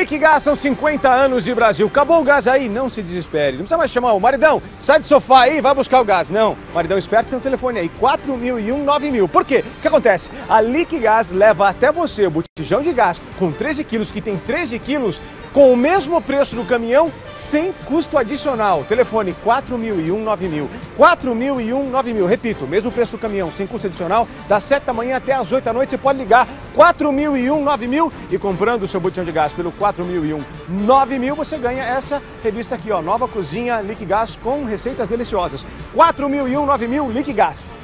Liquigás são 50 anos de Brasil. Acabou o gás aí? Não se desespere. Não precisa mais chamar o maridão. Sai do sofá aí, vai buscar o gás. Não. Maridão esperto tem um telefone aí, 4001 9000. Por quê? O que acontece? A Liquigás leva até você o botijão de gás com 13 quilos, que tem 13 quilos, com o mesmo preço do caminhão, sem custo adicional. Telefone 4001 9000. 4001 9000. Repito, mesmo preço do caminhão, sem custo adicional, das 7 da manhã até as 8 da noite. Você pode ligar 4001 9000 e comprando o seu botijão de gás pelo 4001 9000, você ganha essa revista aqui, ó, Nova Cozinha Liquigás com receitas deliciosas. 4001 9000 Liquigás.